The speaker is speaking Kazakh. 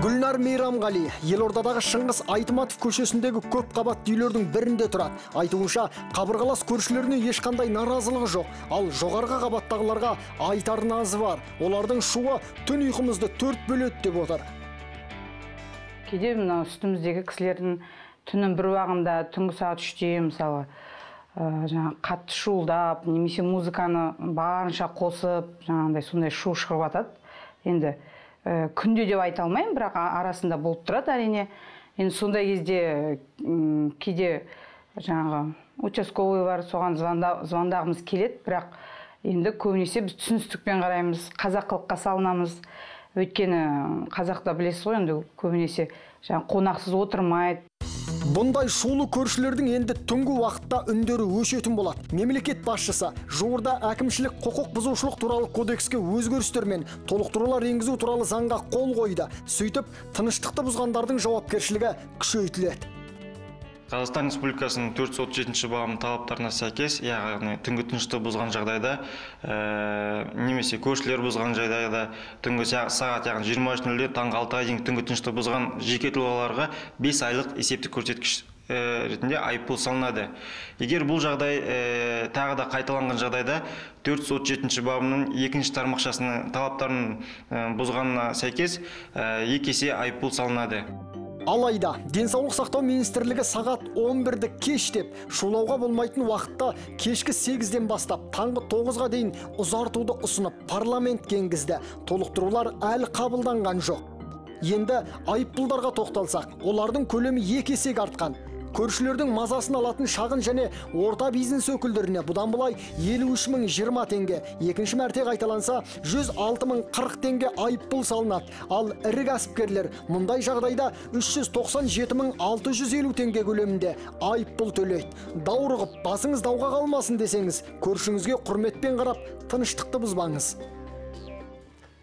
гүлнар мейрамғали елордадағы шыңғыс айтматов көшесіндегі көп қабатты үйлердің бірінде тұрады. Айтуынша қабырғалас көршілеріне ешқандай наразылығы жоқ. Ал жоғарғы қабаттағыларға айтар назы бар. Олардың шуы түн ұйқымызды төрт бөледі деп отыр. Кейде мына үстіміздегі кісілердің түннің бір уағында түнгі сағат үште мысалы жаңағы қатты шуылдап немесе музыканы барынша қосып жаңағындай сондай шу шығып жатады енді ә, күнде деп айта алмаймын бірақ арасында болып тұрады әрине. Енді сондай кезде кейде жаңағы участковый бар соған звонда- звондағымыз келеді бірақ енді көбінесе біз түсіністікпен қараймыз қазақылыққа салынамыз. Өйткені қазақта білесіз ғой енді көбінесе жаңағы қонақсыз отырмайды Бұндай шулы көршілердің енді түнгі уақытта үндері өшетін болады. Мемлекет басшысы жуырда әкімшілік құқық бұзушылық туралы кодекске өзгерістер мен толықтырулар енгізу туралы заңға қол қойды. Сөйтіп, тыныштықты бұзғандардың жауапкершілігі күшейтіледі. Қазақстан республикасының төрт сот жетінші бабының талаптарына сәйкес яғни түнгі тыныштықты бұзған жағдайда ә, немесе көршілер бұзған жағдайда түнгі са- сағат яғни жиырма үш нөлде таңғы алтыға дейін түнгі тыныштықты бұзған жеке тұлғаларға бес айлық есептік көрсеткіш ә, ретінде айыппұл салынады. Егер бұл жағдай ә, тағы да қайталанған жағдайда төрт сот жетінші бабының екінші тармақшасының талаптарын ә, бұзғанына сәйкес екі есе айыппұл салынады. Алайда, денсаулық сақтау министрлігі сағат 11-ді кеш деп, шулауға болмайтын уақытта кешкі 8-ден бастап таңғы 9-ға дейін ұзартуды ұсынып парламентке енгізді. Толықтырулар әлі қабылданған жоқ. Енді айыппұлдарға тоқталсақ, олардың көлемі екі есеге артқан. Көршілердің мазасын алатын шағын және орта бизнес өкілдеріне бұдан былай 53 мың 20 теңге, екінші мәрте қайталанса 106 мың 40 теңге айыппұл салынады. Ал ірі кәсіпкерлер мұндай жағдайда 397 мың 650 теңге көлемінде айыппұл төлейді. Даурығып, басыңыз дауға қалмасын десеңіз, көршіңізге құрметпен қарап, тыныштықты бұзбаңыз.